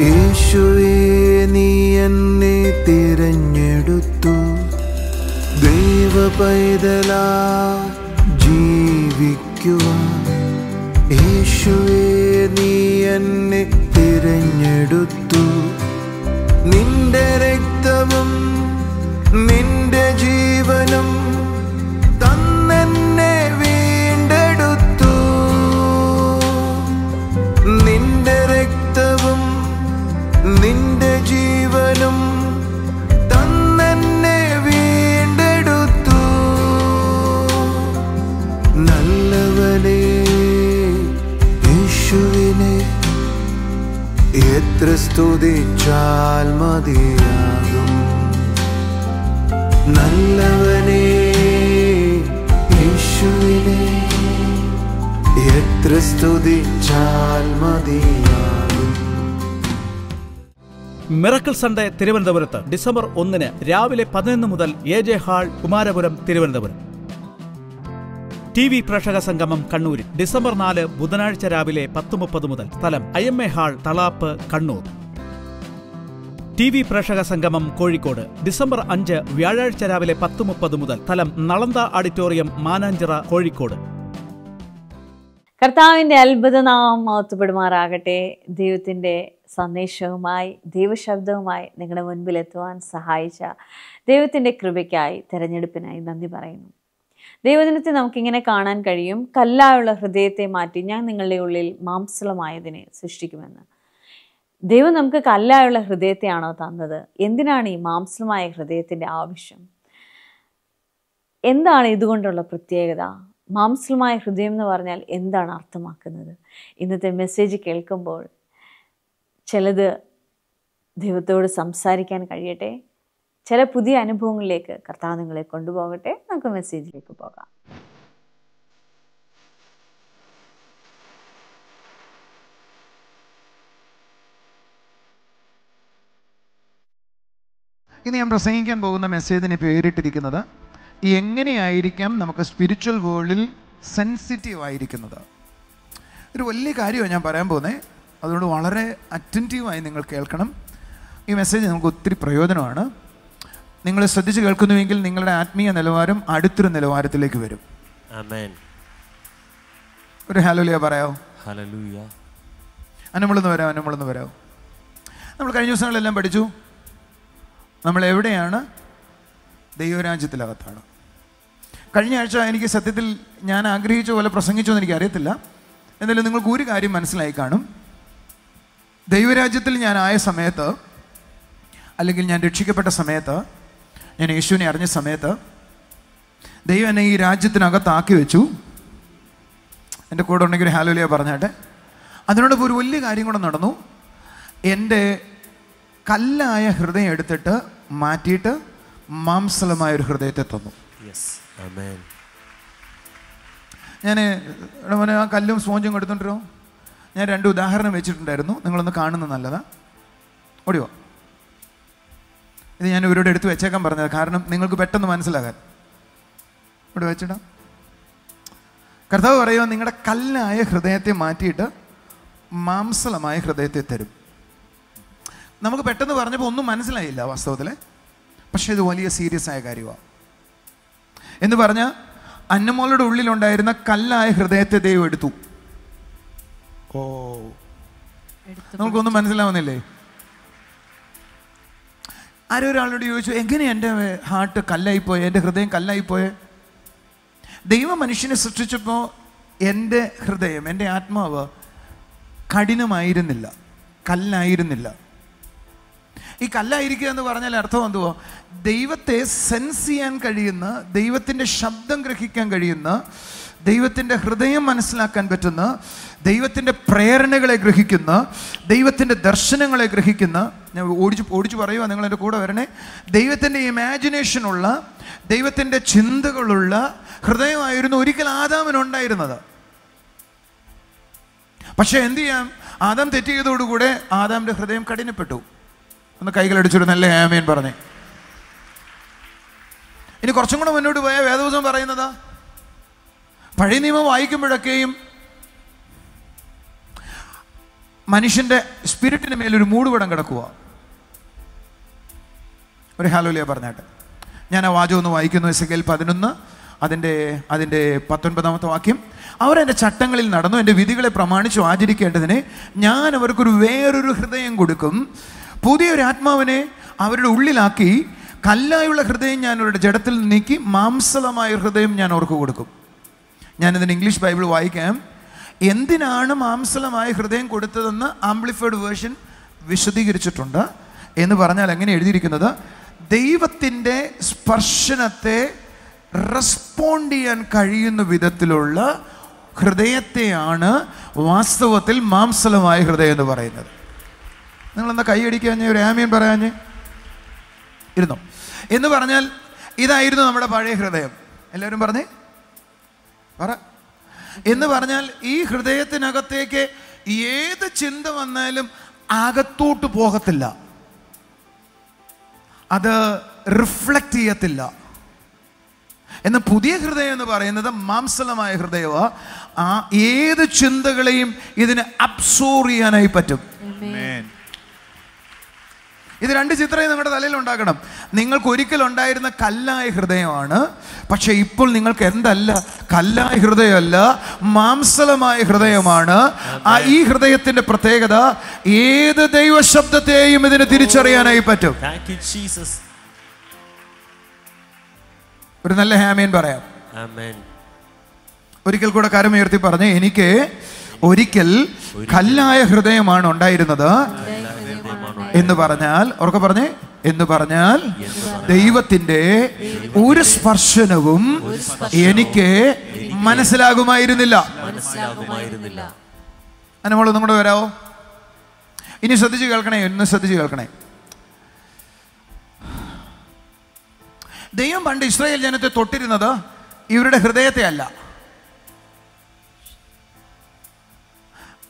യേശുവേ നീ എന്നെ തിരഞ്ഞെടുത്തു. ദൈവ പൈതലാ ജീവിക്കുവാൻ. യേശുവേ നീ എന്നെ തിരഞ്ഞെടുത്തു. നിന്റെ രക്തവും നിന്റെ ജീവനും നിന്റെ ജീവനും തന്നെന്നെ വീണ്ടെടുത്തു. നല്ലവനെ യേശുവിനെ എത്ര സ്തുതിച്ചാൽ മതിയാകും. നല്ലവനെ യേശുവിനെ എത്ര സ്തുതിച്ചാൽ മതിയാകും. മിറക്കിൾ സൺഡേ തിരുവനന്തപുരത്ത് ഡിസംബർ ഒന്നിന് രാവിലെ പതിനൊന്ന് മുതൽ A J hall Kumarapuram Thiruvananthapuram. T V പ്രേക്ഷക സംഗമം കണ്ണൂരിൽ. ഡിസംബർ നാല് ബുധനാഴ്ച രാവിലെ പത്ത് മുപ്പത് മുതൽ. സ്ഥലം I M A hall Thalap Kannur. T V പ്രേക്ഷക സംഗമം കോഴിക്കോട്. ഡിസംബർ അഞ്ച് വ്യാഴാഴ്ച രാവിലെ പത്ത് മുപ്പത് മുതൽ. സ്ഥലം നളന്ത ഓഡിറ്റോറിയം മാനാഞ്ചിറ കോഴിക്കോട്. കർത്താവിന്റെ അത്ഭുതനാമം മഹത്വപ്പെടുമാറാകട്ടെ. ദൈവത്തിന്റെ സന്ദേശവുമായി ദൈവശബ്ദവുമായി നിങ്ങളുടെ മുൻപിൽ എത്തുവാൻ സഹായിച്ച ദൈവത്തിന്റെ കൃപയ്ക്കായി തിരഞ്ഞെടുപ്പിനായി നന്ദി പറയുന്നു. ദൈവദിനത്തെ നമുക്കിങ്ങനെ കാണാൻ കഴിയും. കല്ലായുള്ള ഹൃദയത്തെ മാറ്റി ഞാൻ നിങ്ങളുടെ ഉള്ളിൽ മാംസളമായതിനെ സൃഷ്ടിക്കുമെന്ന്. ദൈവം നമുക്ക് കല്ലായുള്ള ഹൃദയത്തെയാണോ തന്നത്? എന്തിനാണ് ഈ മാംസളമായ ഹൃദയത്തിന്റെ ആവശ്യം? എന്താണ് ഇതുകൊണ്ടുള്ള പ്രത്യേകത? മാംസളമായ ഹൃദയം എന്ന് പറഞ്ഞാൽ എന്താണ് അർത്ഥമാക്കുന്നത്? ഇന്നത്തെ മെസ്സേജ് കേൾക്കുമ്പോൾ ചിലത് ദൈവത്തോട് സംസാരിക്കാൻ കഴിയട്ടെ. ചില പുതിയ അനുഭവങ്ങളിലേക്ക് കർത്താവ് നിങ്ങളെ കൊണ്ടുപോകട്ടെ. നമുക്ക് മെസ്സേജിലേക്ക് പോകാം. ഇനി ഞാൻ പ്രസംഗിക്കാൻ പോകുന്ന മെസ്സേജിന് പേരിട്ടിരിക്കുന്നത് എങ്ങനെയായിരിക്കാം നമുക്ക് സ്പിരിച്വൽ വേൾഡിൽ സെൻസിറ്റീവ് ആയിരിക്കുന്നത്? ഒരു വലിയ കാര്യമാണ് ഞാൻ പറയാൻ പോകുന്നത്. അതുകൊണ്ട് വളരെ അറ്റന്റീവായി നിങ്ങൾ കേൾക്കണം. ഈ മെസ്സേജ് നമുക്ക് ഒത്തിരി പ്രയോജനമാണ്. നിങ്ങൾ ശ്രദ്ധിച്ച് കേൾക്കുന്നുവെങ്കിൽ നിങ്ങളുടെ ആത്മീയ നിലവാരം അടുത്തൊരു നിലവാരത്തിലേക്ക് വരും. ഒരു ഹാലോലിയ പറയാമോ Hallelujah. അനുമുളന്ന് വരാം അനുമുളന്ന് വരാമോ നമ്മൾ കഴിഞ്ഞ ദിവസങ്ങളെല്ലാം പഠിച്ചു. നമ്മൾ എവിടെയാണ്? ദൈവരാജ്യത്തിലകത്താണ്. കഴിഞ്ഞ ആഴ്ച എനിക്ക് സത്യത്തിൽ ഞാൻ ആഗ്രഹിച്ച പോലെ പ്രസംഗിച്ചോ എന്ന് എനിക്ക് അറിയത്തില്ല എന്നാലും നിങ്ങൾക്ക് ഒരു കാര്യം മനസ്സിലായി കാണും. ദൈവരാജ്യത്തിൽ ഞാൻ ആയ സമയത്ത് അല്ലെങ്കിൽ ഞാൻ രക്ഷിക്കപ്പെട്ട സമയത്ത് ഞാൻ യേശുവിനെ അറിഞ്ഞ സമയത്ത് ദൈവം എന്നെ ഈ രാജ്യത്തിനകത്താക്കി വെച്ചു. എന്റെ കൂടെ ഉണ്ടെങ്കിൽ ഒരു ഹാലോലിയ പറഞ്ഞാട്ടെ. അതിനോടൊപ്പം ഒരു വലിയ കാര്യം കൂടെ നടന്നു. എന്റെ കല്ലായ ഹൃദയം എടുത്തിട്ട് മാറ്റിയിട്ട് മാംസലമായ ഒരു ഹൃദയത്തെ തന്നു. ഞാൻ മോനെ ആ കല്ലും സ്പോഞ്ചും കൊടുത്തോണ്ടോ ഞാൻ രണ്ട് ഉദാഹരണം വെച്ചിട്ടുണ്ടായിരുന്നു. നിങ്ങളൊന്ന് കാണുന്നത് നല്ലതാ. ഓടിയോ ഇത് ഞാൻ ഇവരോട് എടുത്ത് വെച്ചേക്കാൻ പറഞ്ഞത്. കാരണം നിങ്ങൾക്ക് പെട്ടെന്ന് മനസ്സിലാകാൻ. ഇവിടെ വെച്ചിടാം. കർത്താവ് പറയുക നിങ്ങളുടെ കല്ലായ ഹൃദയത്തെ മാറ്റിയിട്ട് മാംസലമായ ഹൃദയത്തെ തരും. നമുക്ക് പെട്ടെന്ന് പറഞ്ഞപ്പോൾ ഒന്നും മനസ്സിലായില്ല വാസ്തവത്തിൽ പക്ഷേ ഇത് വലിയ സീരിയസ് ആയ കാര്യമാണ് എന്ന് പറഞ്ഞ അന്നമോളുടെ ഉള്ളിലുണ്ടായിരുന്ന കല്ലായ ഹൃദയത്തെ ദൈവം എടുത്തു. ഓ. നമുക്കൊന്നും മനസ്സിലാവുന്നില്ലേ? ആരോ ഒരാളോട് ചോദിച്ചു എങ്ങനെ എന്റെ ഹാർട്ട് കല്ലായിപ്പോയെ? എന്റെ ഹൃദയം കല്ലായിപ്പോയെ? ദൈവം മനുഷ്യനെ സൃഷ്ടിച്ചപ്പോൾ എന്റെ ഹൃദയം എന്റെ ആത്മാവ് കഠിനമായിരുന്നില്ല. കല്ലായിരുന്നില്ല. ഈ കല്ലായിരിക്കുക എന്ന് പറഞ്ഞാൽ അർത്ഥം എന്തുവോ? ദൈവത്തെ സെൻസ് ചെയ്യാൻ കഴിയുന്ന ദൈവത്തിന്റെ ശബ്ദം ഗ്രഹിക്കാൻ കഴിയുന്ന ദൈവത്തിന്റെ ഹൃദയം മനസ്സിലാക്കാൻ പറ്റുന്ന ദൈവത്തിന്റെ പ്രേരണകളെ ഗ്രഹിക്കുന്ന ദൈവത്തിന്റെ ദർശനങ്ങളെ ഗ്രഹിക്കുന്ന ഞാൻ ഓടിച്ച് ഓടിച്ച് പറയുക നിങ്ങൾ എന്റെ കൂടെ വരണേ. ദൈവത്തിന്റെ ഇമാജിനേഷനുള്ള ദൈവത്തിന്റെ ചിന്തകളുള്ള ഹൃദയമായിരുന്നു ഒരിക്കൽ ആദാമിനുണ്ടായിരുന്നത് പക്ഷേ എന്തു ചെയ്യാം? ആദാം തെറ്റ് ചെയ്തതോടുകൂടെ ആദാമിന്റെ ഹൃദയം കഠിനപ്പെട്ടു. ഒന്ന് കൈകളടിച്ചൊരു നല്ല ആമേൻ പറഞ്ഞേ. ഇനി കുറച്ചും കൂടെ മുന്നോട്ട് പോയാൽ വേദവസം പറയുന്നതാ പഴയ നിയമം വായിക്കുമ്പോഴൊക്കെയും മനുഷ്യന്റെ സ്പിരിറ്റിന് മേലൊരു മൂടുപടം കിടക്കുക ഒരു ഹാലോലിയ പറഞ്ഞാട്ടെ. ഞാൻ ആ വാചകം ഒന്ന് വായിക്കുന്നു എസ് കെൽ പതിനൊന്ന് അതിന്റെ അതിന്റെ പത്തൊൻപതാമത്തെ വാക്യം. അവർ എന്റെ ചട്ടങ്ങളിൽ നടന്നു എന്റെ വിധികളെ പ്രമാണിച്ചു ആചരിക്കേണ്ടതിന് ഞാൻ അവർക്കൊരു വേറൊരു ഹൃദയം കൊടുക്കും. പുതിയൊരു ആത്മാവിനെ അവരുടെ ഉള്ളിലാക്കി കല്ലായുള്ള ഹൃദയം ഞാൻ അവരുടെ ജഡത്തിൽ നീക്കി മാംസലമായ ഹൃദയം ഞാൻ അവർക്ക് കൊടുക്കും. ഞാനിതിന് ഇംഗ്ലീഷ് ബൈബിൾ വായിക്കാം. എന്തിനാണ് മാംസലമായ ഹൃദയം കൊടുത്തതെന്ന് ആംപ്ലിഫൈഡ് വേർഷൻ വിശദീകരിച്ചിട്ടുണ്ട്. എന്ന് പറഞ്ഞാൽ എങ്ങനെ എഴുതിയിരിക്കുന്നത്? ദൈവത്തിന്റെ സ്പർശനത്തെ റെസ്പോണ്ട് ചെയ്യാൻ കഴിയുന്ന വിധത്തിലുള്ള ഹൃദയത്തെയാണ് വാസ്തവത്തിൽ മാംസലമായ ഹൃദയം എന്ന് പറയുന്നത്. നിങ്ങളെന്താ കൈയടിക്കാഞ്ഞ് ഒരു ആമിയൻ പറയാഞ്ഞ്? ഇരുന്നോ? എന്ന് പറഞ്ഞാൽ ഇതായിരുന്നു നമ്മുടെ പഴയ ഹൃദയം. എല്ലാവരും പറഞ്ഞേ? പറ. എന്ന് പറഞ്ഞാൽ ഈ ഹൃദയത്തിനകത്തേക്ക് ഏത് ചിന്ത വന്നാലും അകത്തോട്ട് പോകത്തില്ല. അത് റിഫ്ലക്റ്റ് ചെയ്യത്തില്ല. എന്ന പുതിയ ഹൃദയം എന്ന് പറയുന്നത് മാംസലമായ ഹൃദയമാണ് ആ ഏത് ചിന്തകളെയും ഇതിന് അബ്സോർവ് ചെയ്യാനായി പറ്റും. ഇത് രണ്ട് ചിത്രയും നിങ്ങളുടെ തലയിൽ ഉണ്ടാക്കണം നിങ്ങൾക്ക് ഒരിക്കലുണ്ടായിരുന്ന കല്ലായ ഹൃദയമാണ്. പക്ഷേ ഇപ്പോൾ നിങ്ങൾക്ക് എന്തല്ല? കല്ലായ ഹൃദയമല്ല മാംസലമായ ഹൃദയമാണ്. ആ ഈ ഹൃദയത്തിന്റെ പ്രത്യേകത ഏത് ദൈവശബ്ദത്തെയും ഇതിന് തിരിച്ചറിയാനായി പറ്റും. ഒരു നല്ല ഹാമേൻ പറയാം. ഒരിക്കൽ കൂടെ കരമുയർത്തി പറഞ്ഞു എനിക്ക് ഒരിക്കൽ കല്ലായ ഹൃദയമാണ് ഉണ്ടായിരുന്നത്. എന്ന് പറഞ്ഞാൽ ഉറക്കെ പറഞ്ഞേ എന്ന് പറഞ്ഞാൽ ദൈവത്തിന്റെ ഒരു സ്പർശനവും എനിക്ക് മനസ്സിലാകുമായിരുന്നില്ല. അനുമോൾ കൂടെ വരാവോ? ഇനി ശ്രദ്ധിച്ച് കേൾക്കണേ ഒന്ന് ശ്രദ്ധിച്ച് കേൾക്കണേ. ദൈവം പണ്ട് ഇസ്രായേൽ ജനത്തെ തൊട്ടിരുന്നത് ഇവരുടെ ഹൃദയത്തെ അല്ല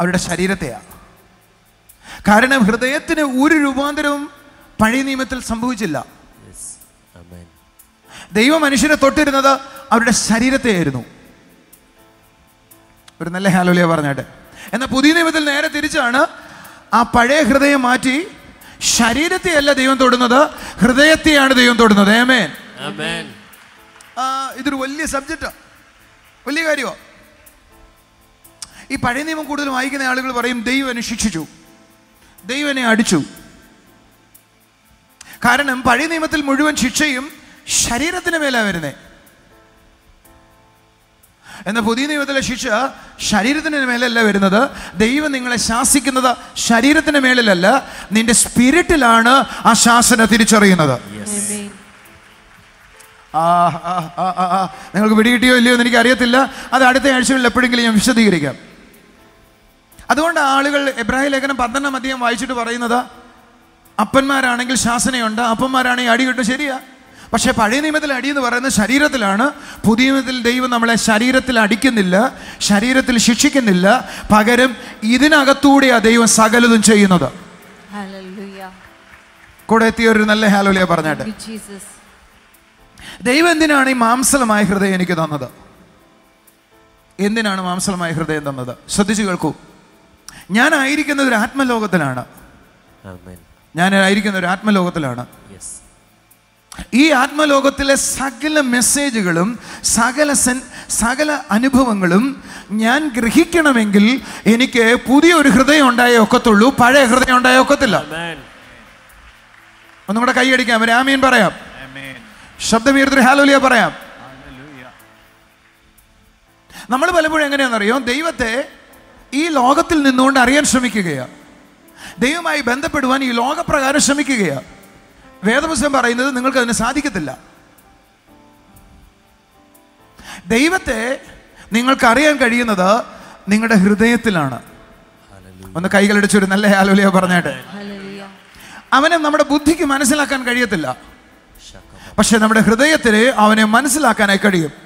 അവരുടെ ശരീരത്തെയാണ് കാരണം ഹൃദയത്തിന് ഒരു രൂപാന്തരവും പഴയ നിയമത്തിൽ സംഭവിച്ചില്ല. ദൈവ മനുഷ്യനെ തൊട്ടിരുന്നത് അവരുടെ ശരീരത്തെയായിരുന്നു. ഒരു നല്ല ഹാലോലിയ പറഞ്ഞാട്ടെ. എന്നാൽ പുതിയ നിയമത്തിൽ നേരെ തിരിച്ചാണ് ആ പഴയ ഹൃദയം മാറ്റി ശരീരത്തെയല്ല ദൈവം തൊടുന്നത് ഹൃദയത്തെയാണ് ദൈവം തൊടുന്നത്. ഏമേൻ ഇതൊരു വലിയ സബ്ജക്റ്റാണ് വലിയ കാര്യമാണ് ഈ പഴയ നിയമം കൂടുതൽ വായിക്കുന്ന ആളുകൾ പറയും ദൈവം അനുശിക്ഷിച്ചു ശിക്ഷിച്ചു. ദൈവം എന്നെ അടിച്ചു. കാരണം പഴയ നിയമത്തിൽ മുഴുവൻ ശിക്ഷയും ശരീരത്തിന് മേലാ വരുന്നേ. എന്നാൽ പുതിയ നിയമത്തിലെ ശിക്ഷ ശരീരത്തിന് മേലല്ല വരുന്നത്. ദൈവം നിങ്ങളെ ശാസിക്കുന്നത് ശരീരത്തിന് മേളിലല്ല നിന്റെ സ്പിരിറ്റിലാണ് ആ ശാസന തിരിച്ചറിയുന്നത്. നിങ്ങൾക്ക് പിടികിട്ടിയോ ഇല്ലയോ എന്ന് എനിക്ക് അറിയത്തില്ല അത് അടുത്ത ആഴ്ചകളിൽ എപ്പോഴെങ്കിലും ഞാൻ വിശദീകരിക്കാം. അതുകൊണ്ട് ആളുകൾ എബ്രാഹിം ലേഖനം പന്ത്രണ്ടാം അധികം വായിച്ചിട്ട് പറയുന്നത് അപ്പന്മാരാണെങ്കിൽ ശാസനയുണ്ട് അപ്പന്മാരാണെങ്കിൽ അടി കിട്ടും. ശരിയാ. പക്ഷേ പഴയ നിയമത്തിൽ അടി എന്ന് പറയുന്നത് ശരീരത്തിലാണ്. പുതിയ നിയമത്തിൽ ദൈവം നമ്മളെ ശരീരത്തിൽ അടിക്കുന്നില്ല ശരീരത്തിൽ ശിക്ഷിക്കുന്നില്ല. പകരം ഇതിനകത്തൂടെയാണ് ദൈവം സകലതും ചെയ്യുന്നത്. കൂടെ എത്തിയ ഒരു നല്ല ഹാലോലിയ പറഞ്ഞാട്ട്. ദൈവം എന്തിനാണ് ഈ മാംസലമായ ഹൃദയം എനിക്ക് തന്നത്? എന്തിനാണ് മാംസലമായ ഹൃദയം തന്നത്? ശ്രദ്ധിച്ചു കേൾക്കൂ. ഞാൻ ആയിരിക്കുന്നത് ഒരു ആത്മലോകത്തിലാണ്. ഞാൻ ആയിരിക്കുന്ന ഒരു ആത്മലോകത്തിലാണ്. ഈ ആത്മലോകത്തിലെ സകല മെസ്സേജുകളും സകല സെൻ സകല അനുഭവങ്ങളും ഞാൻ ഗ്രഹിക്കണമെങ്കിൽ എനിക്ക് പുതിയൊരു ഹൃദയം ഉണ്ടായേ ഒക്കത്തുള്ളൂ പഴയ ഹൃദയം ഉണ്ടായേ ഒക്കത്തില്ല. Amen. ഒന്നും കൂടെ കൈയടിക്കാം രാമീൻ പറയാം. ശബ്ദമീർത്തി ഹാലോലിയ പറയാം. നമ്മൾ പലപ്പോഴും എങ്ങനെയാണെന്നറിയോ? ദൈവത്തെ ഈ ലോകത്തിൽ നിന്നുകൊണ്ട് അറിയാൻ ശ്രമിക്കുകയാണ് ദൈവമായി ബന്ധപ്പെടുവാൻ ഈ ലോകപ്രകാരം ശ്രമിക്കുകയാണ് വേദപുസ്തകം പറയുന്നത് നിങ്ങൾക്ക് അതിന് സാധിക്കത്തില്ല. ദൈവത്തെ നിങ്ങൾക്ക് അറിയാൻ കഴിയുന്നത് നിങ്ങളുടെ ഹൃദയത്തിലാണ്. ഒന്ന് കൈകളടിച്ചൊരു നല്ല ആലോലിയോ പറഞ്ഞാട്ടെ. അവനെ നമ്മുടെ ബുദ്ധിക്ക് മനസ്സിലാക്കാൻ കഴിയത്തില്ല. പക്ഷെ നമ്മുടെ ഹൃദയത്തിന് അവനെ മനസ്സിലാക്കാനായി കഴിയും.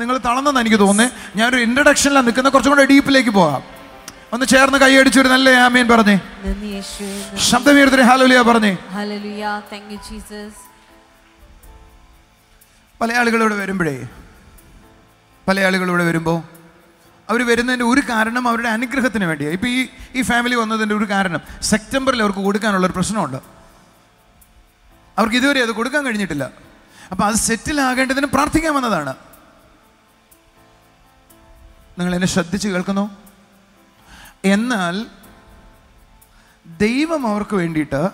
നിങ്ങൾ തളന്നെന്ന് എനിക്ക് തോന്നുന്നത് ഞാനൊരു ഇൻട്രഡക്ഷനിലാണ് നിൽക്കുന്ന. കുറച്ചും കൂടെ ഡീപ്പിലേക്ക് പോകാം. ഒന്ന് ചേർന്ന് കൈയടിച്ചൊരു നല്ല ആമീൻ പറഞ്ഞേ. ശബ്ദമീർത്തിന് ഹാലോലിയ പറഞ്ഞേ. പല ആളുകളിവിടെ വരുമ്പോഴേ പല ആളുകളിവിടെ വരുമ്പോൾ അവർ വരുന്നതിന്റെ ഒരു കാരണം അവരുടെ അനുഗ്രഹത്തിന് വേണ്ടിയാണ് ഇപ്പോൾ ഈ ഈ ഫാമിലി വന്നതിന്റെ ഒരു കാരണം സെപ്റ്റംബറിൽ അവർക്ക് കൊടുക്കാനുള്ള ഒരു പ്രശ്നമുണ്ട്. അവർക്ക് ഇതുവരെ അത് കൊടുക്കാൻ കഴിഞ്ഞിട്ടില്ല. അപ്പോൾ അത് സെറ്റിൽ ആകേണ്ടതിന് പ്രാർത്ഥിക്കാൻ വന്നതാണ്. നിങ്ങൾ എന്നെ ശ്രദ്ധിച്ച് കേൾക്കുന്നു? എന്നാൽ ദൈവം അവർക്ക് വേണ്ടിയിട്ട്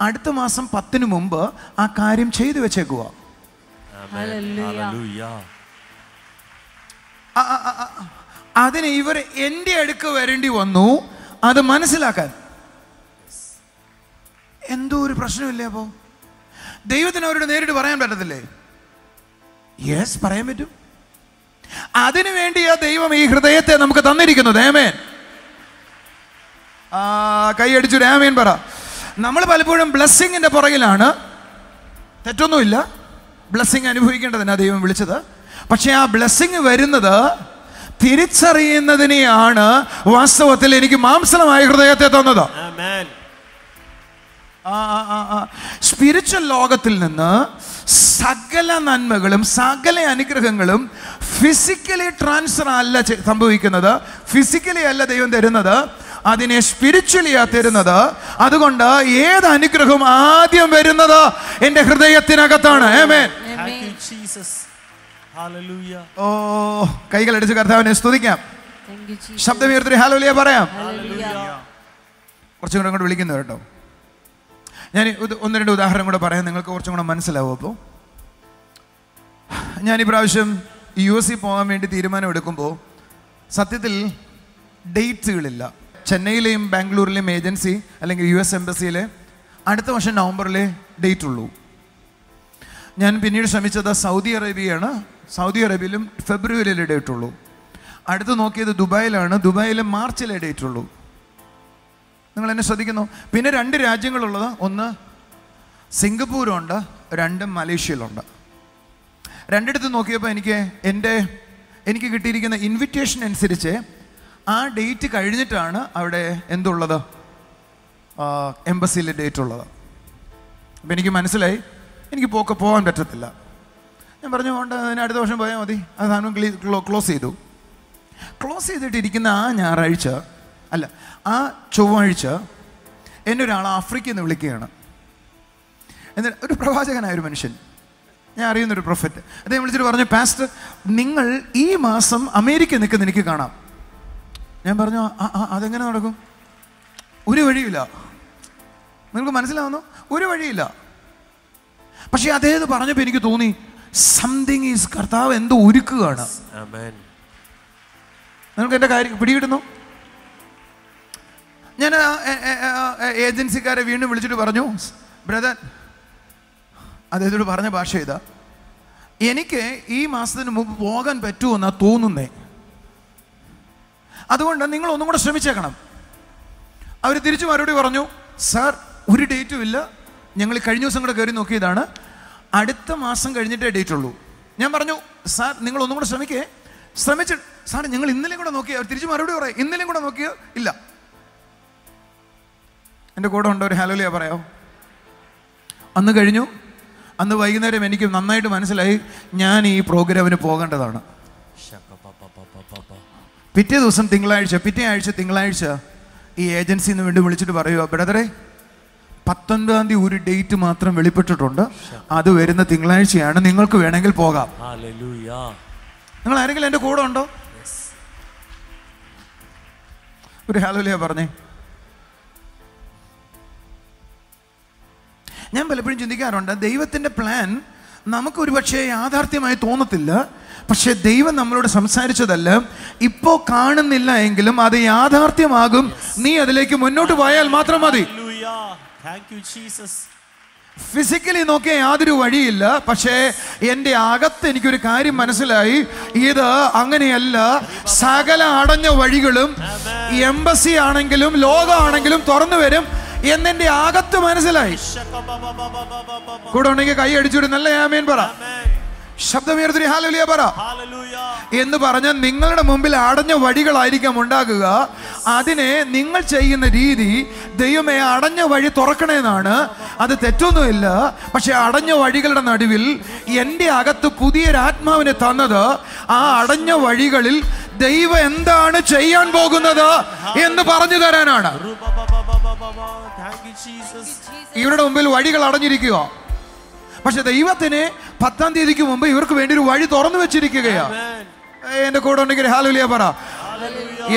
അടുത്ത മാസം പത്തിന് മുമ്പ് ആ കാര്യം ചെയ്തു വെച്ചേക്കുക. അതിന് ഇവർ എന്റെ അടുക്ക് വരേണ്ടി വന്നു. അത് മനസ്സിലാക്കാൻ. എന്തോ ഒരു പ്രശ്നമില്ലേ അപ്പോ ദൈവത്തിന് അവരോട് നേരിട്ട് പറയാൻ പറ്റത്തില്ലേ? യെസ് പറയാൻ പറ്റും. അതിനു വേണ്ടിയാ ദൈവം ഈ ഹൃദയത്തെ നമുക്ക് തന്നിരിക്കുന്നത്. ഏമേൻ ആ കൈയടിച്ചു രാമേൻ പറ. നമ്മൾ പലപ്പോഴും ബ്ലസ്സിങ്ങിന്റെ പുറകിലാണ്. തെറ്റൊന്നുമില്ല. ബ്ലെസ്സിങ് അനുഭവിക്കേണ്ടതിനാ ദൈവം വിളിച്ചത്. പക്ഷേ ആ ബ്ലെസ്സിങ് വരുന്നത് തിരിച്ചറിയുന്നതിനെയാണ് വാസ്തവത്തിൽ എനിക്ക് മാംസലമായ ഹൃദയത്തെ തന്നത്. സ്പിരിച്വൽ ലോകത്തിൽ നിന്ന് സകല നന്മകളും സകല അനുഗ്രഹങ്ങളും ഫിസിക്കലി ട്രാൻസ്ഫർ അല്ല സംഭവിക്കുന്നത്. ഫിസിക്കലി അല്ല ദൈവം തരുന്നത്. അതിനെ സ്പിരിച്വലിയാ തരുന്നത്. അതുകൊണ്ട് ഏത് അനുഗ്രഹവും ആദ്യം വരുന്നത് എന്റെ ഹൃദയത്തിനകത്താണ്. ഏമേൻ. ഓ കൈകളടിച്ച് കർത്താവിനെ സ്തുതിക്കാം. Thank you, Jesus. ശബ്ദമീർത്തി ഹാലോലിയ പറയാം. Hallelujah. കുറച്ചും കൂടെ അങ്ങോട്ട് വിളിക്കുന്നു കേട്ടോ ഞാൻ ഒന്ന് രണ്ട് ഉദാഹരണം കൂടെ പറയാം നിങ്ങൾക്ക് കുറച്ചും കൂടെ മനസ്സിലാവും അപ്പോൾ. ഞാൻ ഈ പ്രാവശ്യം യു എസ് സി പോകാൻ വേണ്ടി തീരുമാനം എടുക്കുമ്പോൾ സത്യത്തിൽ ഡേറ്റ്സുകളില്ല ചെന്നൈയിലെയും ബാംഗ്ലൂരിലെയും ഏജൻസി അല്ലെങ്കിൽ യു എസ് എംബസിയിലെ അടുത്ത വർഷം നവംബറിലെ ഡേറ്റ് ഉള്ളൂ ഞാൻ പിന്നീട് ശ്രമിച്ചത് സൗദി അറേബ്യയാണ്. സൗദി അറേബ്യയിലും ഫെബ്രുവരിയിലെ ഡേറ്റ് ഉള്ളൂ അടുത്ത് നോക്കിയത് ദുബായിലാണ്. ദുബായിലെ മാർച്ചിലെ ഡേറ്റ് ഉള്ളൂ നിങ്ങൾ എന്നെ ശ്രദ്ധിക്കുന്നു. പിന്നെ രണ്ട് രാജ്യങ്ങളുള്ളത്. ഒന്ന് സിംഗപ്പൂരുണ്ട് രണ്ടും മലേഷ്യയിലുണ്ട്. രണ്ടിടത്ത് നോക്കിയപ്പോൾ എനിക്ക് എന്റെ എനിക്ക് കിട്ടിയിരിക്കുന്ന ഇൻവിറ്റേഷൻ അനുസരിച്ച് ആ ഡേറ്റ് കഴിഞ്ഞിട്ടാണ് അവിടെ എന്തുള്ളത്? എംബസിയിലെ ഡേറ്റ് ഉള്ളത്. അപ്പം എനിക്ക് മനസ്സിലായി. എനിക്ക് പോക്ക് പോകാൻ പറ്റത്തില്ല. ഞാൻ പറഞ്ഞു കൊണ്ട് അതിന് അടുത്ത വർഷം പോയാൽ മതി. അത് സാധനം ക്ലോസ് ചെയ്തു. ക്ലോസ് ചെയ്തിട്ടിരിക്കുന്ന ആ ഞായറാഴ്ച അല്ല ആ ചൊവ്വാഴ്ച എന്നെ ഒരാൾ ആഫ്രിക്കയിൽ നിന്ന് വിളിക്കുകയാണ്. എന്നിട്ട് ഒരു പ്രവാചകനായ ഒരു മനുഷ്യൻ ഞാൻ അറിയുന്നൊരു പ്രൊഫറ്റ് അദ്ദേഹം വിളിച്ചിട്ട് പറഞ്ഞു പാസ്റ്റർ നിങ്ങൾ ഈ മാസം അമേരിക്ക നിൽക്കുന്ന എനിക്ക് കാണാം. ഞാൻ പറഞ്ഞു "ആ, ആ, അതെങ്ങനെ നടക്കും? ഒരു വഴിയില്ല. നിങ്ങൾക്ക് മനസ്സിലാവുന്നു? ഒരു വഴിയില്ല. പക്ഷേ അദ്ദേഹം പറഞ്ഞപ്പോൾ എനിക്ക് തോന്നി സംതിങ് ഈസ് കർത്താവ് എന്തോ ഒരുക്കുകയാണ്. നിങ്ങൾക്ക് എന്റെ കാര്യം പിടികിട്ടുന്നു? ഞാൻ ഏജൻസിക്കാരെ വീണ്ടും വിളിച്ചിട്ട് പറഞ്ഞു ബ്രദർ അദ്ദേഹത്തോട് പറഞ്ഞ ഭാഷ ഇതാ. എനിക്ക് ഈ മാസത്തിന് മുമ്പ് പോകാൻ പറ്റുമെന്നാണ് തോന്നുന്നേ. അതുകൊണ്ട് നിങ്ങൾ ഒന്നും കൂടെ ശ്രമിച്ചേക്കണം. അവർ തിരിച്ചു മറുപടി പറഞ്ഞു സാർ ഒരു ഡേറ്റും ഇല്ല. ഞങ്ങൾ കഴിഞ്ഞ ദിവസം കൂടെ കയറി നോക്കിയതാണ്. അടുത്ത മാസം കഴിഞ്ഞിട്ടേ ഡേറ്റ് ഉള്ളൂ ഞാൻ പറഞ്ഞു സാർ നിങ്ങൾ ഒന്നും കൂടെ ശ്രമിക്കേ. ശ്രമിച്ചു സാർ ഞങ്ങൾ ഇന്നലെയും കൂടെ അവർ തിരിച്ചു മറുപടി പറയാം ഇന്നലെയും കൂടെ നോക്കിയോ? ഇല്ല. എന്റെ കൂടെ ഉണ്ടോ ഒരു ഹലോലിയ പറയാമോ അന്ന് കഴിഞ്ഞു. അന്ന് വൈകുന്നേരം എനിക്ക് നന്നായിട്ട് മനസ്സിലായി ഞാൻ ഈ പ്രോഗ്രാമിന് പോകേണ്ടതാണ്. പിറ്റേ ദിവസം തിങ്കളാഴ്ച പിറ്റേ ആഴ്ച തിങ്കളാഴ്ച ഈ ഏജൻസിന്ന് വേണ്ടി വിളിച്ചിട്ട് പറയുക ബ്രദറെ പത്തൊൻപതാം തീയതി ഒരു ഡേറ്റ് മാത്രം വെളിപ്പെട്ടിട്ടുണ്ട്. അത് വരുന്ന തിങ്കളാഴ്ചയാണ്. നിങ്ങൾക്ക് വേണമെങ്കിൽ പോകാം. നിങ്ങൾ ആരെങ്കിലും എന്റെ കൂടെ ഉണ്ടോ? ഒരു ഹാലോലിയ പറഞ്ഞേ. ഞാൻ പലപ്പോഴും ചിന്തിക്കാറുണ്ട് ദൈവത്തിന്റെ പ്ലാൻ നമുക്കൊരു പക്ഷേ യാഥാർത്ഥ്യമായി തോന്നത്തില്ല. പക്ഷെ ദൈവം നമ്മളോട് സംസാരിച്ചതല്ല ഇപ്പോൾ കാണുന്നില്ല എങ്കിലും അത് യാഥാർത്ഥ്യമാകും. നീ അതിലേക്ക് മുന്നോട്ട് പോയാൽ മാത്രം മതി. Hallelujah. Thank you, Jesus. Physically നോക്കിയാൽ യാതൊരു വഴിയില്ല. പക്ഷേ എന്റെ അകത്ത് എനിക്കൊരു കാര്യം മനസ്സിലായി. ഇത് അങ്ങനെയല്ല. സകല അടഞ്ഞ വഴികളും എംബസി ആണെങ്കിലും ലോകമാണെങ്കിലും തുറന്നു വരും. എന്നെന്റെ അകത്ത് മനസ്സിലായി. കൂടെ ഉണ്ടെങ്കിൽ കൈ അടിച്ചുവിടും നല്ല ആമേൻ പറ. ശബ്ദമേർത്തിന് ഹാലലിയ പറ. എന്ന് പറഞ്ഞ നിങ്ങളുടെ മുമ്പിൽ അടഞ്ഞ വഴികളായിരിക്കാം ഉണ്ടാകുക. അതിനെ നിങ്ങൾ ചെയ്യുന്ന രീതി ദൈവമേ അടഞ്ഞ വഴി തുറക്കണേന്നാണ്. അത് തെറ്റൊന്നുമില്ല. പക്ഷെ അടഞ്ഞ വഴികളുടെ നടുവിൽ എന്റെ അകത്ത് പുതിയൊരാത്മാവിനെ തന്നത് ആ അടഞ്ഞ വഴികളിൽ ദൈവം എന്താണ് ചെയ്യാൻ പോകുന്നത് എന്ന് പറഞ്ഞു തരാനാണ്. ഇവരുടെ മുമ്പിൽ വഴികൾ അടഞ്ഞിരിക്കുക പക്ഷെ ദൈവത്തിന് പത്താം തീയതിക്ക് മുമ്പ് ഇവർക്ക് വേണ്ടി ഒരു വഴി തുറന്നു വെച്ചിരിക്കുകയാണ്. എന്റെ കൂടെ ഉണ്ടെങ്കിൽ ഹാലുലിയ പറ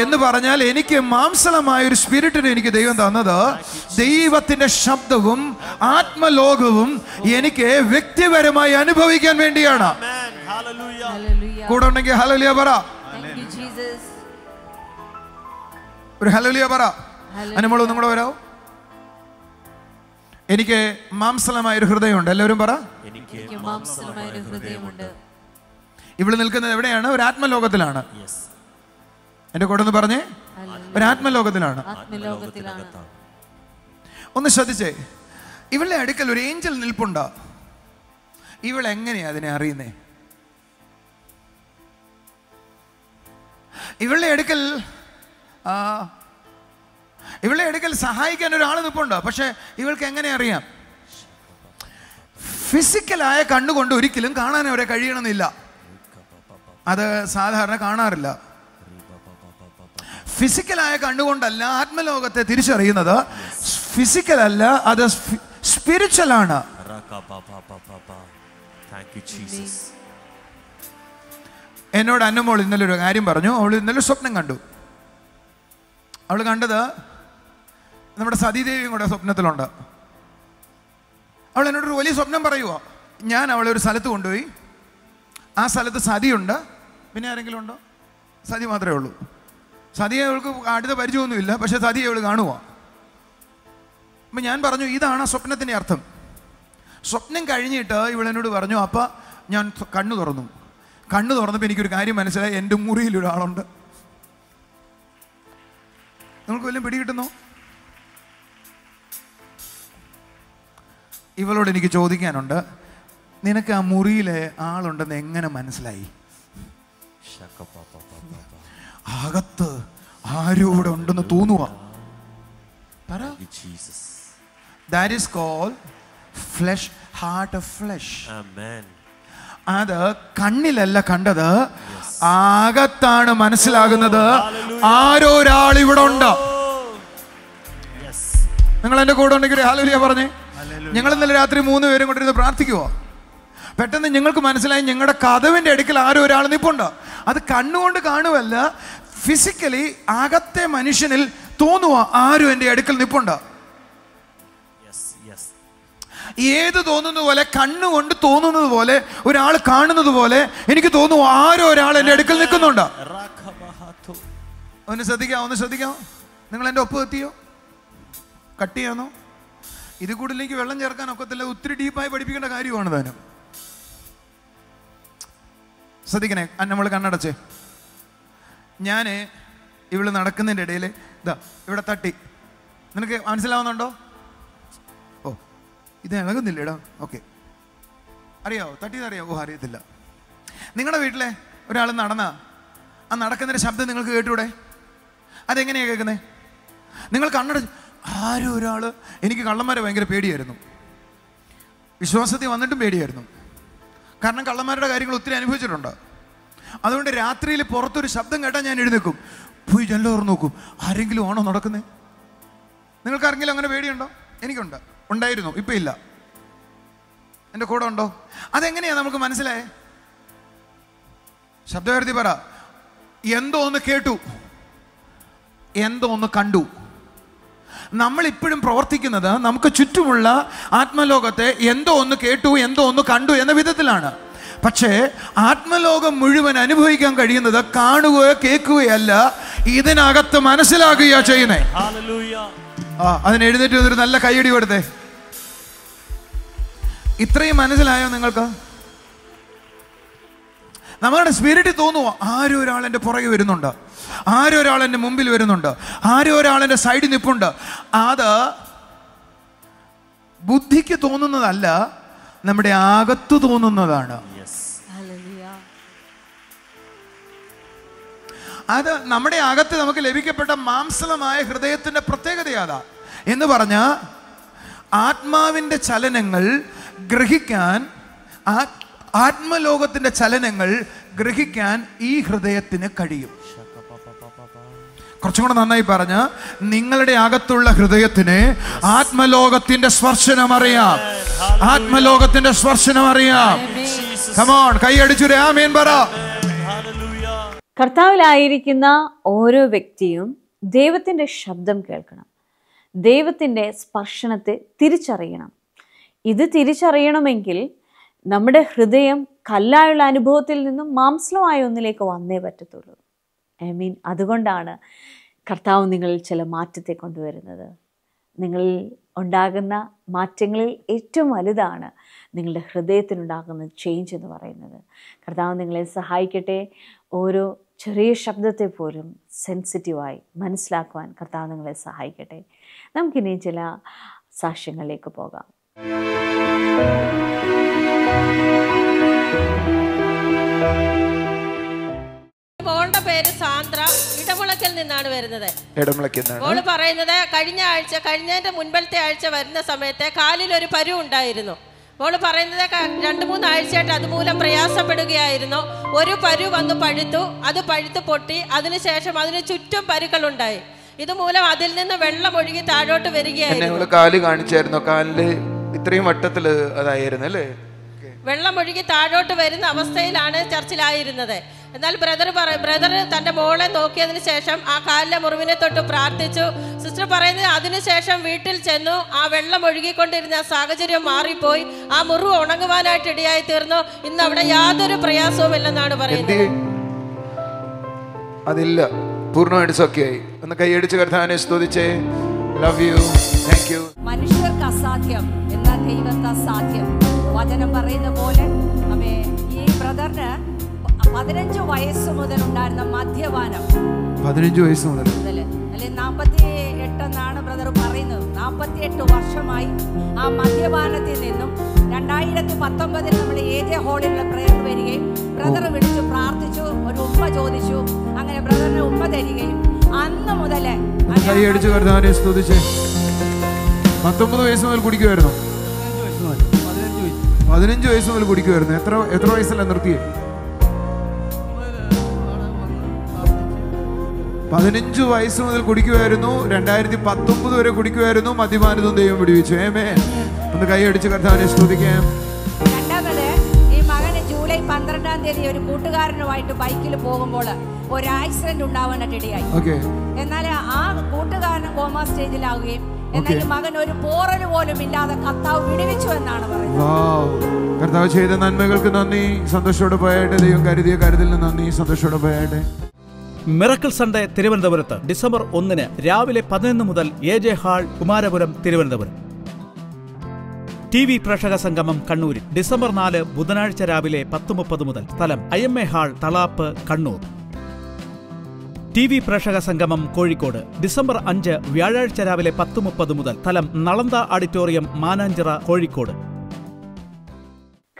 എന്ന് പറഞ്ഞാൽ എനിക്ക് മാംസലമായ ഒരു സ്പിരിറ്റിന് എനിക്ക് ദൈവം തന്നത് ദൈവത്തിന്റെ ശബ്ദവും ആത്മലോകവും എനിക്ക് വ്യക്തിപരമായി അനുഭവിക്കാൻ വേണ്ടിയാണ്. കൂടെ ഉണ്ടെങ്കിൽ ഹാലുലിയ പറ ഒരു ഹലോലിയ പറ. അനുമോൾ ഒന്നും കൂടെ വരാവോ? എനിക്ക് മാംസലമായ ഒരു ഹൃദയമുണ്ട്. എല്ലാവരും പറ. എനിക്ക് മാംസലമായ ഒരു ഹൃദയമുണ്ട്. ഇവിടെ നിൽക്കുന്നത് എവിടെയാണ്? ഒരു ആത്മലോകത്തിലാണ്. എന്റെ കൂടെ ഒന്ന് പറഞ്ഞേ ഒരു ആത്മലോകത്തിലാണ്. ആത്മലോകത്തിലാണ്. ഒന്ന് ശ്രദ്ധിച്ചേ. ഇവളുടെ അടുക്കൽ ഒരു ഏഞ്ചൽ നിൽപ്പുണ്ടോ? ഇവൾ എങ്ങനെയാ അതിനെ അറിയുന്നേ? ഇവളുടെ അടുക്കൽ ആ, എടുക്കൽ സഹായിക്കാൻ ഒരാൾ നിൽപ്പുണ്ടോ പക്ഷെ ഇവൾക്ക് എങ്ങനെ അറിയാം? ഫിസിക്കലായ കണ്ണുകൊണ്ട് ഒരിക്കലും കാണാൻ അവരെ കഴിയണമെന്നില്ല. അത് സാധാരണ കാണാറില്ല. ഫിസിക്കലായ കണ്ണുകൊണ്ടല്ല ആത്മലോകത്തെ തിരിച്ചറിയുന്നത്. ഫിസിക്കൽ അല്ല അത് സ്പിരിച്വൽ ആണ്. എന്നോട് അന്നമോൾ ഇന്നലെ ഒരു കാര്യം പറഞ്ഞു. അവൾ ഇന്നലെ സ്വപ്നം കണ്ടു. അവൾ കണ്ടത് നമ്മുടെ സതീദേവിയും കൂടെ സ്വപ്നത്തിലുണ്ട്. അവൾ എന്നോടൊരു വലിയ സ്വപ്നം പറയുമോ ഞാൻ അവളെ ഒരു സ്ഥലത്ത് കൊണ്ടുപോയി. ആ സ്ഥലത്ത് സതിയുണ്ട്. പിന്നെ ആരെങ്കിലും ഉണ്ടോ? സതി മാത്രമേ ഉള്ളൂ. സതിയെ അവൾക്ക് അടുത്ത പരിചയമൊന്നുമില്ല. പക്ഷേ സതിയെ അവൾ കാണുക അപ്പം ഞാൻ പറഞ്ഞു ഇതാണ് ആ സ്വപ്നത്തിന്റെ അർത്ഥം. സ്വപ്നം കഴിഞ്ഞിട്ട് ഇവളെന്നോട് പറഞ്ഞു അപ്പം ഞാൻ കണ്ണു തുറന്നു. കണ്ണു തുറന്നപ്പോൾ എനിക്കൊരു കാര്യം മനസ്സിലായി. എന്റെ മുറിയിൽ ഒരാളുണ്ട്. നിങ്ങൾക്ക് വല്ലതും പിടികിട്ടുന്നു ഇവളോട് എനിക്ക് ചോദിക്കാനുണ്ട്. നിനക്ക് ആ മുറിയിലെ ആളുണ്ടെന്ന് എങ്ങനെ മനസ്സിലായി? അകത്ത് ആരും ഇവിടെ ഉണ്ടെന്ന് തോന്നുക that is call flush heart of flush അത് കണ്ണിലല്ല കണ്ടത്. ആകത്താണ് മനസ്സിലാകുന്നത്. ആരോ ഒരാൾ ഇവിടെ ഉണ്ട്. നിങ്ങൾ എന്റെ കൂടെ ഉണ്ടെങ്കിൽ ഹാലുലിയ പറഞ്ഞേ. ഞങ്ങൾ ഇന്നലെ രാത്രി മൂന്ന് പേരും കൊണ്ടിരുന്ന് പ്രാർത്ഥിക്കുവോ? പെട്ടെന്ന് ഞങ്ങൾക്ക് മനസ്സിലായി ഞങ്ങളുടെ കഥവിന്റെ അടുക്കൽ ആരോ ഒരാൾ നിപ്പുണ്ട്. അത് കണ്ണുകൊണ്ട് കാണുമല്ല ഫിസിക്കലി അകത്തെ മനുഷ്യനിൽ തോന്നുക ആരും എന്റെ അടുക്കൽ നിപ്പുണ്ട്? ഏത് തോന്നുന്നത് പോലെ കണ്ണുകൊണ്ട് തോന്നുന്നത് പോലെ ഒരാൾ കാണുന്നത് പോലെ എനിക്ക് തോന്നുന്നു ആരോ ഒരാൾ എന്റെ അടുക്കൽ നിൽക്കുന്നുണ്ട്. ഒന്ന് ശ്രദ്ധിക്കാം ഒന്ന് ശ്രദ്ധിക്കാം. നിങ്ങൾ എന്റെ ഒപ്പ് എത്തിയോ കട്ട് ചെയ്യാന്നോ ഇത് കൂടുതലേക്ക് വെള്ളം ചേർക്കാൻ ഒക്കത്തില്ല. ഒത്തിരി ഡീപ്പായി പഠിപ്പിക്കേണ്ട കാര്യമാണ് താനും ശ്രദ്ധിക്കണേ നമ്മൾ കണ്ണടച്ചേ. ഞാൻ ഇവൾ നടക്കുന്നതിന്റെ ഇടയിൽ ഇതാ ഇവിടെ തട്ടി. നിനക്ക് മനസ്സിലാവുന്നുണ്ടോ? ഇത് ഇളകുന്നില്ലേടാ? ഓക്കെ അറിയാവോ? തട്ടിയത് അറിയാവോ ഓ അറിയത്തില്ല. നിങ്ങളുടെ വീട്ടിലെ ഒരാൾ നടന്ന? ആ നടക്കുന്നതിന്റെ ശബ്ദം നിങ്ങൾക്ക് കേട്ടൂടെ? അതെങ്ങനെയാണ് കേൾക്കുന്നത് നിങ്ങൾ കണ്ണട ആരും ഒരാൾ എനിക്ക് കള്ളന്മാരെ ഭയങ്കര പേടിയായിരുന്നു. വിശ്വാസത്തിൽ വന്നിട്ടും പേടിയായിരുന്നു. കാരണം കള്ളന്മാരുടെ കാര്യങ്ങൾ ഒത്തിരി അനുഭവിച്ചിട്ടുണ്ട്. അതുകൊണ്ട് രാത്രിയിൽ പുറത്തൊരു ശബ്ദം കേട്ടാൽ ഞാൻ എഴുന്നേക്കും പോയി ജനലോർ നോക്കും. ആരെങ്കിലും ആണോ നടക്കുന്നത് നിങ്ങൾക്ക് ആരെങ്കിലും അങ്ങനെ പേടിയുണ്ടോ? എനിക്കുണ്ട്. ഉണ്ടായിരുന്നു ഇപ്പം ഇല്ല. എന്റെ കൂടെ ഉണ്ടോ? അതെങ്ങനെയാ നമുക്ക് മനസ്സിലായേ? ശബ്ദവരുത്തി പറ. എന്തോ ഒന്ന് കേട്ടു. എന്തോ ഒന്ന് കണ്ടു. നമ്മൾ ഇപ്പോഴും പ്രവർത്തിക്കുന്നത് നമുക്ക് ചുറ്റുമുള്ള ആത്മലോകത്തെ എന്തോ ഒന്ന് കേട്ടു എന്തോ ഒന്ന് കണ്ടു എന്ന വിധത്തിലാണ്. പക്ഷേ ആത്മലോകം മുഴുവൻ അനുഭവിക്കാൻ കഴിയുന്നത് കാണുകയോ കേൾക്കുകയല്ല ഇതിനകത്ത് മനസ്സിലാകുകയോ ചെയ്യുന്നേ. ഹല്ലേലൂയ ആ അതിന് എഴുന്നേറ്റ് വന്നൊരു നല്ല കൈയടി കൊടുത്തേ. ഇത്രയും മനസ്സിലായോ നിങ്ങൾക്ക്? നമ്മുടെ സ്പിരിറ്റ് തോന്നുവോ? ആരും ഒരാൾ എന്റെ പുറകെ വരുന്നുണ്ട്. ആരും ഒരാൾ എന്റെ മുമ്പിൽ വരുന്നുണ്ട്. ആരും ഒരാൾ എന്റെ സൈഡിൽ നിൽപ്പുണ്ട് അത് ബുദ്ധിക്ക് തോന്നുന്നതല്ല നമ്മുടെ അകത്ത് തോന്നുന്നതാണ്. യെസ് അത് നമ്മുടെ അകത്ത് നമുക്ക് ലഭിക്കപ്പെട്ട മാംസലമായ ഹൃദയത്തിന്റെ പ്രത്യേകതയാതാ എന്ന് പറഞ്ഞാൽ ആത്മാവിന്റെ ചലനങ്ങൾ ഗ്രഹിക്കാൻ ആത്മലോകത്തിന്റെ ചലനങ്ങൾ ഗ്രഹിക്കാൻ ഈ ഹൃദയത്തിന് കഴിയും. കുറച്ചും കൂടെ നന്നായി പറഞ്ഞ നിങ്ങളുടെ അകത്തുള്ള ഹൃദയത്തിന് ആത്മലോകത്തിന്റെ സ്പർശനം അറിയാം. ആത്മലോകത്തിന്റെ സ്പർശനം അറിയാം. കമോൺ കൈയടിച്ചു രാമേൻ പറ. കർത്താവിലായിരിക്കുന്ന ഓരോ വ്യക്തിയും ദൈവത്തിന്റെ ശബ്ദം കേൾക്കണം. ദൈവത്തിന്റെ സ്പർശനത്തെ തിരിച്ചറിയണം. ഇത് തിരിച്ചറിയണമെങ്കിൽ നമ്മുടെ ഹൃദയം കല്ലായുള്ള അനുഭവത്തിൽ നിന്നും മാംസമായ ഒന്നിലേക്ക് വന്നേ പറ്റത്തുള്ളൂ. ഐ മീൻ അതുകൊണ്ടാണ് കർത്താവ് നിങ്ങളിൽ ചില മാറ്റത്തെ കൊണ്ടുവരുന്നത്. നിങ്ങളിൽ ഉണ്ടാകുന്ന മാറ്റങ്ങളിൽ ഏറ്റവും വലുതാണ് നിങ്ങളുടെ ഹൃദയത്തിനുണ്ടാകുന്ന ചേഞ്ച് എന്ന് പറയുന്നത്. കർത്താവ് നിങ്ങളെ സഹായിക്കട്ടെ. ഓരോ ചെറിയ ശബ്ദത്തെ പോലും സെൻസിറ്റീവായി മനസ്സിലാക്കുവാൻ കർത്താവ് നിങ്ങളെ സഹായിക്കട്ടെ. നമുക്കിനി ചില സാക്ഷ്യങ്ങളിലേക്ക് പോകാം. മോളുടെ പേര് സാന്ദ്ര. ഇടമുളക്കിൽ നിന്നാണ് വരുന്നത്. മോൾ പറയുന്നത് കഴിഞ്ഞ ആഴ്ച കഴിഞ്ഞതിന്റെ മുൻപത്തെ ആഴ്ച വരുന്ന സമയത്ത് കാലിൽ ഒരു പരു ഉണ്ടായിരുന്നു മോൾ പറയുന്നത് രണ്ട് മൂന്ന് ആഴ്ചയായിട്ട് അതുമൂലം പ്രയാസപ്പെടുകയായിരുന്നു. ഒരു പരു വന്ന് പഴുത്തു. അത് പഴുത്ത് പൊട്ടി. അതിനുശേഷം അതിന് ചുറ്റും പരുക്കളുണ്ടായി. ഇതുമൂലം അതിൽ നിന്ന് വെള്ളം ഒഴുകി താഴോട്ട് വരികയായിരുന്നു. കാൽ കാണിച്ചായിരുന്നു? കാലിൽ ഇത്രയും വട്ടത്തിൽ അതായിരുന്നു അല്ലേ? വെള്ളം ഒഴുകി താഴോട്ട് വരുന്ന അവസ്ഥയിലാണ് ചർച്ചിലായിരുന്നത്. എന്നാൽ ബ്രദർ പറ ബ്രദർ തന്റെ മോളെ നോക്കിയതിനു ശേഷം ആ കാലിലെ മുറിവിനെ തൊട്ട് പ്രാർത്ഥിച്ചു. സിസ്റ്റർ പറയുന്നത് അതിനുശേഷം വീട്ടിൽ ചെന്നു ആ വെള്ളം ഒഴുകിക്കൊണ്ടിരുന്ന സാഹചര്യം മാറിപ്പോയി. ആ മുറിവ് ഉണങ്ങുവാനായിട്ട് ഇടയായി തീർന്നു. ഇന്ന് അവിടെ യാതൊരു പ്രയാസവും ഇല്ലെന്നാണ് പറയുന്നത്. അതില്ല. പൂർണമായിട്ട് സൊക്കെയായി ഒന്ന് കൈയടിച്ച് കർത്താനെ സ്തുതിച്ചേ. ലവ് യു താങ്ക് യു മനുഷ്യർക്ക് അസാധ്യം എന്നാൽ ദൈവത്തെ സാധ്യം വചനം പറയുന്ന പോലെ അവേ ഈ ബ്രദറിന് പതിനഞ്ച് വയസ്സ് മുതൽ ഉണ്ടായിരുന്ന മദ്യപാനം. പതിനഞ്ച് വയസ്സ് മുതൽ. അല്ലെ നാൽപ്പത്തി എട്ടെന്നാണ് ബ്രദർ പറയുന്നത്. നാൽപ്പത്തി എട്ട് വർഷമായി ആ മദ്യപാനത്തിൽ നിന്നും രണ്ടായിരത്തി പത്തൊമ്പതിൽ നമ്മൾ ജെ ഹോളിലുള്ള പ്രയർ വരികയും ബ്രദർ വിളിച്ചു പ്രാർത്ഥിച്ചു ഒരു ഉമ്മ ചോദിച്ചു. അങ്ങനെ ബ്രദറിന് ഉമ്മ തരികയും അന്ന് മുതലേ കൈയടിച്ച് കർത്താവിനെ സ്തുതിച്ച്. പത്തൊമ്പത് വയസ്സ് മുതൽ കുടിക്കുമായിരുന്നു പതിനഞ്ച് വയസ്സ് മുതൽ കുടിക്കുമായിരുന്നു എത്ര എത്ര വയസ്സല്ല നിർത്തിയേ? പതിനഞ്ച് വയസ്സ് മുതൽ കുടിക്കുമായിരുന്നു രണ്ടായിരത്തി പത്തൊമ്പത് വരെ കുടിക്കുമായിരുന്നു മദ്യപാനതും ദൈവം പിടിവിച്ചു ഏമേ ഒന്ന് കൈയടിച്ച് കർത്താവിനെ സ്തുതിക്കാം. രണ്ടാമത് ഈ മകന് ജൂലൈ പന്ത്രണ്ടാം തീയതി ഒരു കൂട്ടുകാരനുമായിട്ട് ബൈക്കിൽ പോകുമ്പോൾ ഒരു ആക്സിഡന്റ് ഉണ്ടാവാനായിട്ട് ഇടയായി എന്നാൽ ആ കൂട്ടുകാരൻ കോമ സ്റ്റേജിലാവുകയും എന്നാൽ ഈ മകൻ ഒരു പോറൽ പോലും ഇല്ലാതെ കത്താവ് വിടുവിച്ചു എന്നാണ് പറയുന്നത്. കർത്താവ് ചെയ്ത നന്മകൾക്ക് നന്ദി. സന്തോഷോടെ പോയാട്ടെ. ദൈവം കരുതിയ കരുതലിന് നന്ദി. സന്തോഷോടെ പോയാട്ടെ. മിറക്കിൾ സൺഡേ തിരുവനന്തപുരത്ത് ഡിസംബർ ഒന്നിന് രാവിലെ പതിനൊന്ന് മുതൽ A J hall Kumarapuram Thiruvananthapuram. T V പ്രേക്ഷക സംഗമം കണ്ണൂരിൽ ഡിസംബർ നാല് ബുധനാഴ്ച രാവിലെ പത്ത് മുപ്പത് മുതൽ. സ്ഥലം I M A hall Thalap Kannur. T V പ്രേക്ഷക സംഗമം കോഴിക്കോട് ഡിസംബർ അഞ്ച് വ്യാഴാഴ്ച രാവിലെ പത്ത് മുപ്പത് മുതൽ. സ്ഥലം നളന്ത ഓഡിറ്റോറിയം മാനാഞ്ചിറ കോഴിക്കോട്.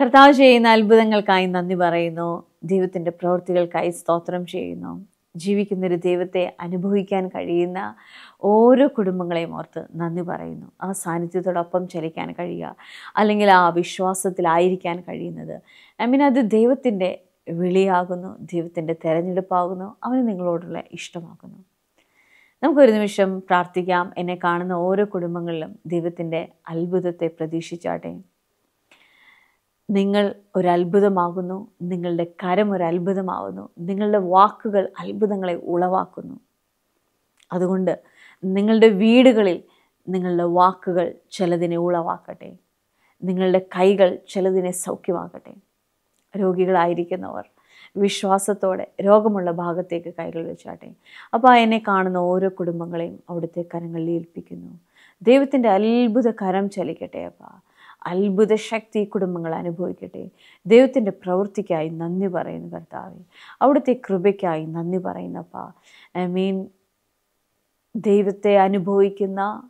കർത്താവ് ചെയ്യുന്ന അത്ഭുതങ്ങൾക്കായി നന്ദി പറയുന്നു. ദൈവത്തിന്റെ പ്രവൃത്തികൾക്കായി സ്തോത്രം ചെയ്യുന്നു. ജീവിക്കുന്നൊരു ദൈവത്തെ അനുഭവിക്കാൻ കഴിയുന്ന ഓരോ കുടുംബങ്ങളെയും ഓർത്ത് നന്ദി പറയുന്നു. ആ സാന്നിധ്യത്തോടൊപ്പം ചലിക്കാൻ കഴിയുക. അല്ലെങ്കിൽ ആ വിശ്വാസത്തിലായിരിക്കാൻ കഴിയുന്നത്. ഐ മീൻ അത് ദൈവത്തിന്റെ വിളിയാകുന്നു ദൈവത്തിന്റെ തിരഞ്ഞെടുപ്പാകുന്നു അവന് നിങ്ങളോടുള്ള ഇഷ്ടമാകുന്നു. നമുക്കൊരു നിമിഷം പ്രാർത്ഥിക്കാം. എന്നെ കാണുന്ന ഓരോ കുടുംബങ്ങളിലും ദൈവത്തിന്റെ അത്ഭുതത്തെ പ്രതീക്ഷിച്ചാട്ടെ. നിങ്ങൾ ഒരത്ഭുതമാകുന്നു നിങ്ങളുടെ കരം ഒരു അത്ഭുതമാകുന്നു നിങ്ങളുടെ വാക്കുകൾ അത്ഭുതങ്ങളെ ഉളവാക്കുന്നു. അതുകൊണ്ട് നിങ്ങളുടെ വീടുകളിൽ നിങ്ങളുടെ വാക്കുകൾ ചിലതിനെ ഉളവാക്കട്ടെ. നിങ്ങളുടെ കൈകൾ ചിലതിനെ സൗഖ്യമാക്കട്ടെ. രോഗികളായിരിക്കുന്നവർ വിശ്വാസത്തോടെ രോഗമുള്ള ഭാഗത്തേക്ക് കൈകൾ വെച്ചാട്ടെ. അപ്പോൾ എന്നെ കാണുന്ന ഓരോ കുടുംബങ്ങളെയും അവിടുത്തെ കരങ്ങളിൽ ഏൽപ്പിക്കുന്നു. ദൈവത്തിന്റെ അത്ഭുത കരം ചലിക്കട്ടെ അപ്പാ. അത്ഭുത ശക്തി കുടുംബങ്ങൾ അനുഭവിക്കട്ടെ. ദൈവത്തിന്റെ പ്രവൃത്തിക്കായി നന്ദി പറയുന്നു കർത്താവെ. അവിടുത്തെ കൃപയ്ക്കായി നന്ദി പറയുന്നപ്പാ. ഐ മീൻ ദൈവത്തെ അനുഭവിക്കുന്ന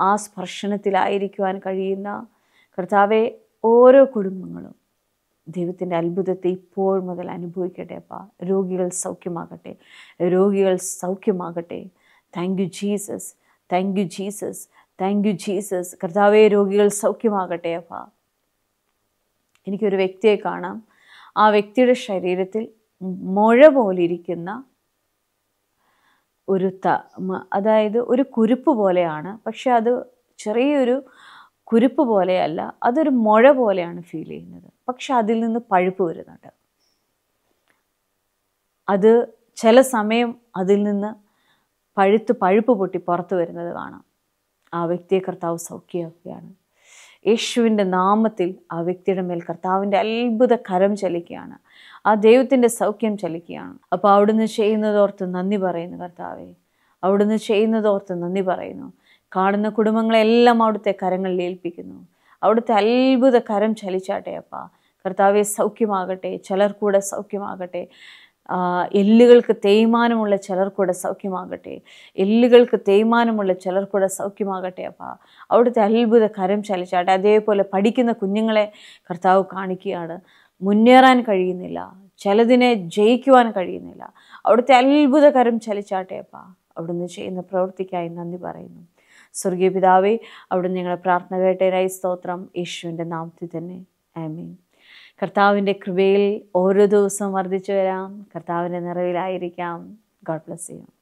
ആ സ്പർശനത്തിലായിരിക്കുവാൻ കഴിയുന്ന കർത്താവെ ഓരോ കുടുംബങ്ങളും ദൈവത്തിന്റെ അത്ഭുതത്തെ ഇപ്പോൾ മുതൽ അനുഭവിക്കട്ടെ അപ്പ. രോഗികൾ സൗഖ്യമാകട്ടെ. രോഗികൾ സൗഖ്യമാകട്ടെ. Thank you Jesus thank you Jesus thank you Jesus കർത്താവെ രോഗികൾ സൗഖ്യമാകട്ടെ അപ്പ. എനിക്കൊരു വ്യക്തിയെ കാണാം. ആ വ്യക്തിയുടെ ശരീരത്തിൽ മുഴ പോലിരിക്കുന്ന ഒരു ത അതായത് ഒരു കുരുപ്പ് പോലെയാണ്. പക്ഷെ അത് ചെറിയൊരു കുരുപ്പ് പോലെയല്ല അതൊരു മുഴ പോലെയാണ് ഫീൽ ചെയ്യുന്നത്. പക്ഷെ അതിൽ നിന്ന് പഴുപ്പ് വരുന്നുണ്ട്. അത് ചില സമയം അതിൽ നിന്ന് പഴുത്ത് പഴുപ്പ് പൊട്ടി പുറത്തു വരുന്നത് കാണാം. ആ വ്യക്തിയെ കർത്താവ് സൗഖ്യമാക്കുകയാണ്. യേശുവിന്റെ നാമത്തിൽ ആ വ്യക്തിയുടെ മേൽ കർത്താവിന്റെ അത്ഭുത കരം ചലിക്കുകയാണ്. ആ ദൈവത്തിന്റെ സൗഖ്യം ചലിക്കുകയാണ്. അപ്പോൾ അവിടുന്ന് ചെയ്യുന്നതോർത്ത് നന്ദി പറയുന്നു കർത്താവെ. അവിടുന്ന് ചെയ്യുന്നതോർത്ത് നന്ദി പറയുന്നു. കാണുന്ന കുടുംബങ്ങളെല്ലാം അവിടുത്തെ കരങ്ങളിൽ ഏൽപ്പിക്കുന്നു. അവിടുത്തെ അത്ഭുത കരം ചലിച്ചാട്ടെ അപ്പ. കർത്താവെ സൗഖ്യമാകട്ടെ. ചിലർക്കൂടെ സൗഖ്യമാകട്ടെ. ആ, എല്ലുകൾക്ക് തേയ്മാനമുള്ള ചിലർക്കൂടെ സൗഖ്യമാകട്ടെ. എല്ലുകൾക്ക് തേയ്മാനമുള്ള ചിലർക്കൂടെ സൗഖ്യമാകട്ടെ അപ്പ. അവിടുത്തെ അത്ഭുത കരം ചലിച്ചാട്ടെ. അതേപോലെ പഠിക്കുന്ന കുഞ്ഞുങ്ങളെ കർത്താവ് കാണിക്കുകയാണ്. മുന്നേറാൻ കഴിയുന്നില്ല. ചിലതിനെ ജയിക്കുവാൻ കഴിയുന്നില്ല. അവിടുത്തെ അത്ഭുത കരം ചലിച്ചാട്ടെ അപ്പ. അവിടുന്ന് ചെയ്യുന്ന പ്രവൃത്തിക്കായി നന്ദി പറയുന്നു. സ്വർഗീയ പിതാവേ അവിടുന്ന് ഞങ്ങളെ പ്രാർത്ഥന കേട്ടേനായി സ്തോത്രം. യേശുവിന്റെ നാമത്തിൽ തന്നെ. ആമീൻ. കർത്താവിന്റെ കൃപയിൽ ഓരോ ദിവസവും വർദ്ധിച്ചു വരാം. കർത്താവിന്റെ നിറവിലായിരിക്കാം. ഗോഡ് ബ്ലസ് ചെയ്യും